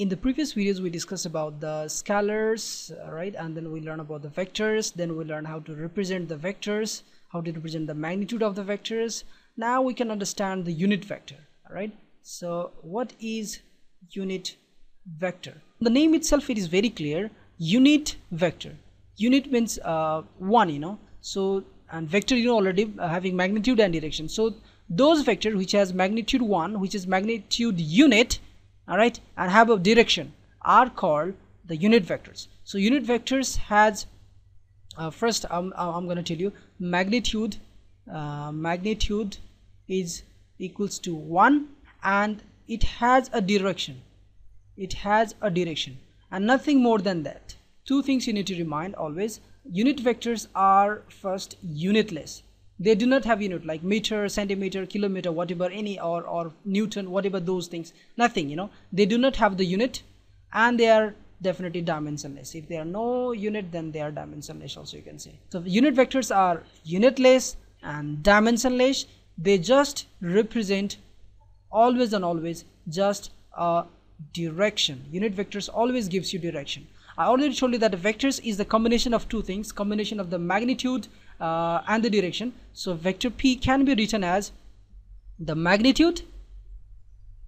in the previous videos we discussed about the scalars right? And then we learn about the vectors. Then we learn how to represent the vectors how to represent the magnitude of the vectors. Now we can understand the unit vector right? So what is unit vector? The name itself it is very clear. Unit vector. Unit means uh, one you know? So and vector you know already uh, having magnitude and direction. So those vector which has magnitude 1 which is magnitude unit all right and have a direction? Are called the unit vectors. So unit vectors has uh, first I'm, I'm going to tell you magnitude uh, magnitude is equals to 1 and it has a direction. It has a direction. And nothing more than that. Two things you need to remind always. Unit vectors are first unitless they do not have unit like meter centimeter kilometer whatever any or or newton whatever those things. Nothing you know. They do not have the unit and they are definitely dimensionless if there are no unit then they are dimensionless also you can say. So unit vectors are unitless and dimensionless they just represent always and always just a direction. Unit vectors always gives you direction. I already told you that vectors is the combination of two things combination of the magnitude uh, and the direction. So vector p can be written as the magnitude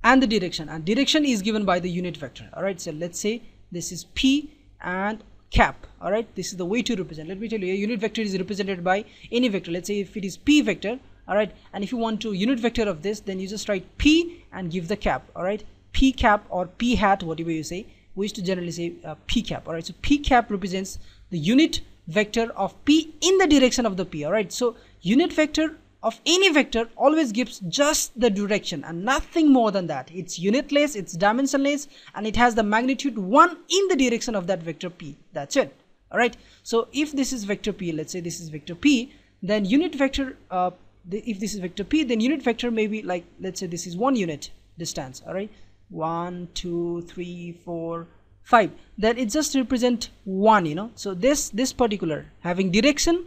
and the direction. And direction is given by the unit vector. All right so let's say this is p and cap. All right this is the way to represent. Let me tell you a unit vector is represented by any vector. Let's say if it is p vector all right and if you want to unit vector of this then you just write p and give the cap. All right p cap or p hat whatever you say we used to generally say uh, p cap. All right so p cap represents the unit vector of p in the direction of the p all right so unit vector of any vector always gives just the direction and nothing more than that. It's unitless it's dimensionless and it has the magnitude 1 in the direction of that vector p. That's it all right so if this is vector p let's say this is vector p then unit vector uh, the, if this is vector p then unit vector may be like let's say this is one unit distance all right one two three four 5 then it just represent 1 you know. So this this particular having direction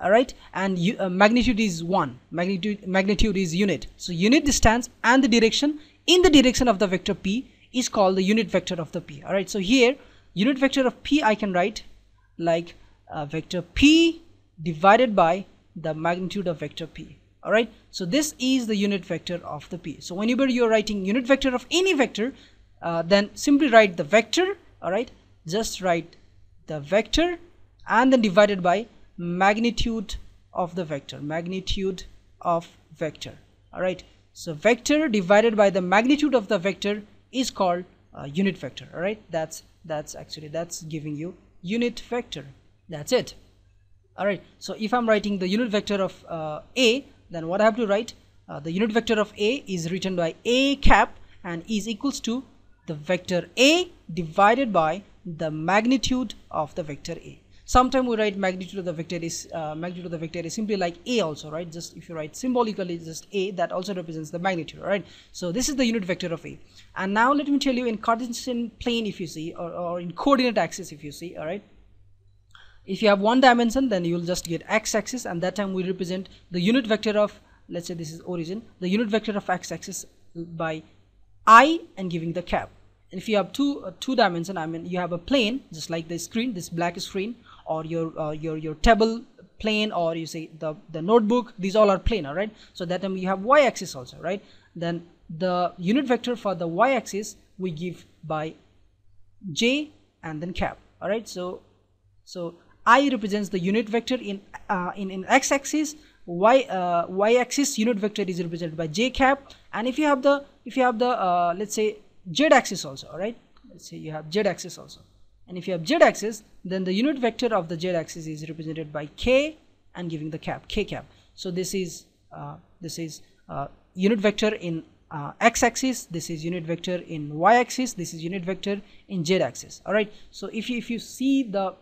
all right and you, uh, magnitude is 1 magnitude magnitude is unit. So unit distance and the direction in the direction of the vector p is called the unit vector of the p all right. So here unit vector of p i can write like uh, vector p divided by the magnitude of vector p all right. So this is the unit vector of the p. So whenever you're writing unit vector of any vector uh, then simply write the vector all right? Just write the vector and then divided by magnitude of the vector magnitude of vector all right? So vector divided by the magnitude of the vector is called uh, unit vector all right? That's that's actually that's giving you unit vector. That's it all right? So if i'm writing the unit vector of uh, a then what i have to write? Uh, the unit vector of a is written by a cap and is equals to the vector a divided by the magnitude of the vector a. Sometimes we write magnitude of the vector is uh, magnitude of the vector is simply like a also right? Just if you write symbolically just a that also represents the magnitude right? So this is the unit vector of a. And now let me tell you in cartesian plane if you see or, or in coordinate axis if you see all right? If you have one dimension then you'll just get x-axis and that time we represent the unit vector of let's say this is origin the unit vector of x-axis by i and giving the cap if you have two uh, two dimension i mean you have a plane just like the screen this black screen or your uh, your your table plane or you say the the notebook these all are plane all right? So that time you have y-axis also right? Then the unit vector for the y-axis we give by j and then cap all right? So so i represents the unit vector in uh, in, in x-axis y uh, y-axis unit vector is represented by j cap and if you have the if you have the uh, let's say z axis also all right let's say you have z axis also. And if you have z axis then the unit vector of the z axis is represented by k and giving the cap k cap. So this is uh, this is uh, unit vector in uh, x axis this is unit vector in y axis this is unit vector in z axis all right so if you if you see the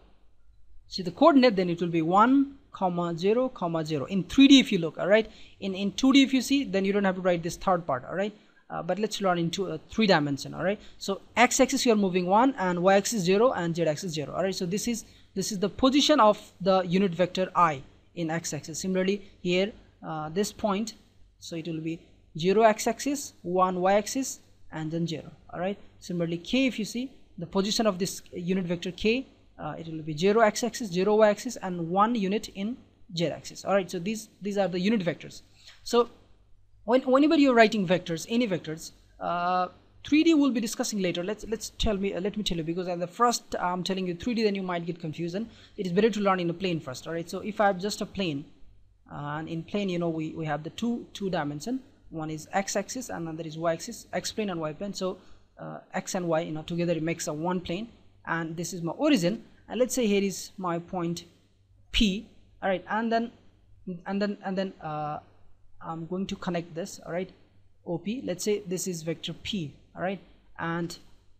see the coordinate then it will be 1 comma 0 comma 0 in 3d if you look all right in in 2d if you see then you don't have to write this third part all right uh, but let's learn into a three dimension all right? So x-axis you are moving one and y-axis zero and z-axis zero all right? So this is this is the position of the unit vector i in x-axis similarly here uh, this point so it will be 0 x-axis 1 y-axis and then 0 all right? Similarly k if you see the position of this unit vector k uh, it will be 0 x-axis 0 y-axis and 1 unit in z-axis all right? So these these are the unit vectors. So when, whenever you're writing vectors any vectors uh, 3d we'll be discussing later. Let's let's tell me uh, let me tell you because at the first i'm telling you 3d then you might get confusion it is better to learn in a plane first all right? So if i have just a plane uh, and in plane you know we we have the two two dimension. One is x-axis and another is y-axis x plane and y plane so uh, x and y you know together it makes a one plane and this is my origin. And let's say here is my point p all right? And then and then and then uh, I'm going to connect this all right? OP let's say this is vector P all right? And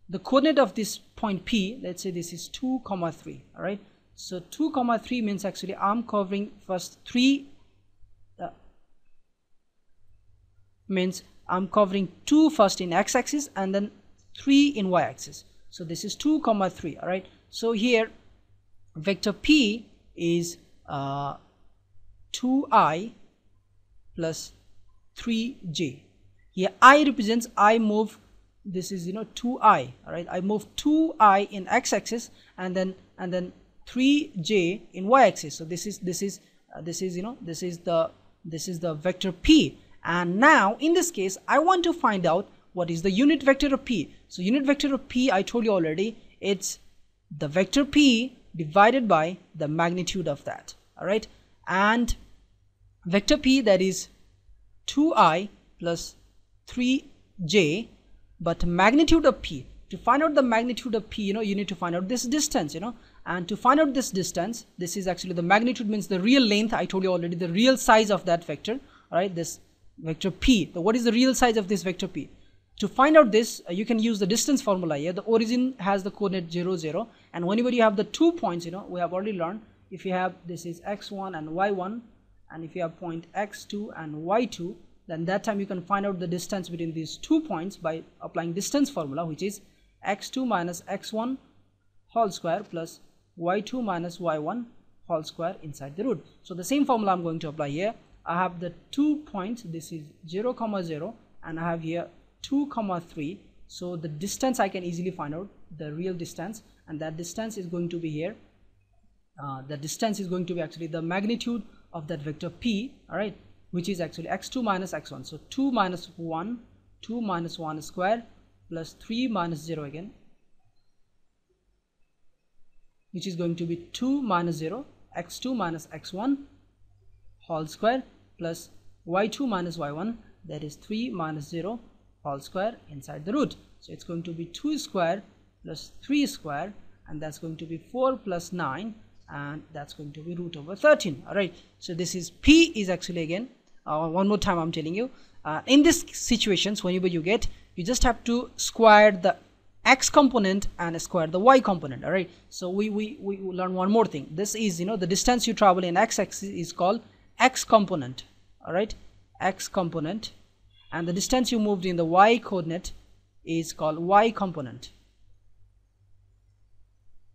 the coordinate of this point P let's say this is 2 comma 3 all right? So 2 comma 3 means actually I'm covering first 3 uh, means I'm covering 2 first in x-axis and then 3 in y-axis so this is 2 comma 3 all right? So here vector p is uh, 2i plus 3j here i represents i move this is you know 2i all right? I move 2i in x-axis and then and then 3j in y-axis. So this is this is uh, this is you know this is the this is the vector p. And now in this case i want to find out what is the unit vector of p. So unit vector of p i told you already it's the vector p divided by the magnitude of that all right? And vector p that is 2i plus 3j but magnitude of p. To find out the magnitude of p you know you need to find out this distance you know. And to find out this distance this is actually the magnitude means the real length. I told you already the real size of that vector right? This vector p. So what is the real size of this vector p? To find out this uh, you can use the distance formula here. The origin has the coordinate 0 0 and whenever you have the two points you know we have already learned if you have this is x1 and y1 and if you have point x2 and y2 then that time you can find out the distance between these two points by applying distance formula which is x2 minus x1 whole square plus y2 minus y1 whole square inside the root. So the same formula i'm going to apply here. I have the two points this is 0 comma 0 and i have here 2 comma 3 so the distance I can easily find out the real distance and that distance is going to be here. Uh, the distance is going to be actually the magnitude of that vector p all right which is actually x2 minus x1 so 2 minus 1 2 minus 1 square plus 3 minus 0 again which is going to be 2 minus 0 x2 minus x1 whole square plus y2 minus y1 that is 3 minus 0 whole square inside the root. So it's going to be 2 square plus 3 square and that's going to be 4 plus 9 and that's going to be root over 13 all right so this is p is actually again uh, one more time i'm telling you uh, in these situations whenever you get you just have to square the x component and square the y component all right so we we we learn one more thing. This is you know the distance you travel in x axis is called x component all right x component and the distance you moved in the y coordinate is called y component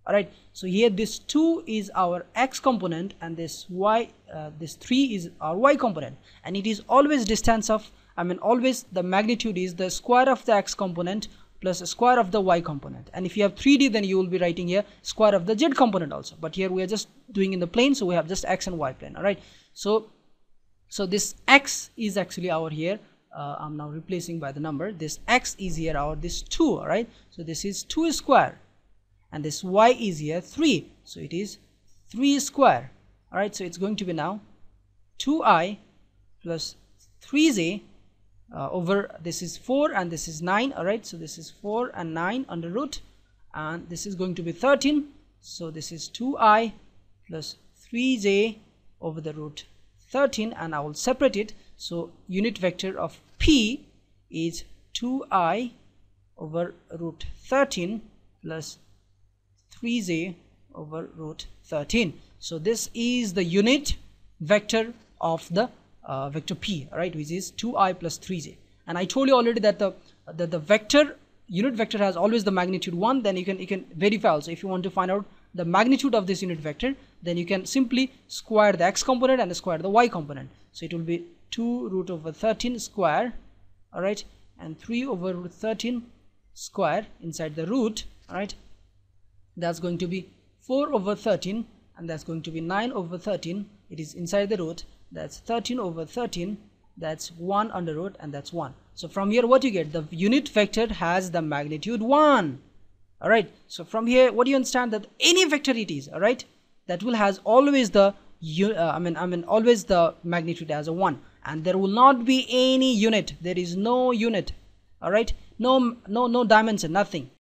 alright so here this 2 is our x component and this y uh, this 3 is our y component. And it is always distance of I mean always the magnitude is the square of the x component plus square of the y component. And if you have 3d then you will be writing here square of the z component also. But here we are just doing in the plane so we have just x and y plane all right so so this x is actually our here uh, I'm now replacing by the number. This x is here or this 2 all right so this is 2 square and this y is here 3 so it is 3 square. All right so it's going to be now 2i plus 3z uh, over this is 4 and this is 9 all right so this is 4 and 9 under root and this is going to be 13 so this is 2i plus 3j over the root 13 and I will separate it. So unit vector of p is 2i over root 13 plus 3j over root 13 so this is the unit vector of the uh, vector p right which is 2i plus 3j and I told you already that the that the vector unit vector has always the magnitude 1 then you can you can verify also. If you want to find out the magnitude of this unit vector then you can simply square the x component and square the y component. So it will be 2 root over 13 square all right and 3 over root 13 square inside the root all right that's going to be 4 over 13 and that's going to be 9 over 13 it is inside the root that's 13 over 13 that's 1 under root and that's 1 so from here what you get? The unit vector has the magnitude 1 all right? So from here what do you understand? That any vector it is all right? That will has always the uh, i mean i mean always the magnitude as a 1 and there will not be any unit. There is no unit. All right? No no no dimension nothing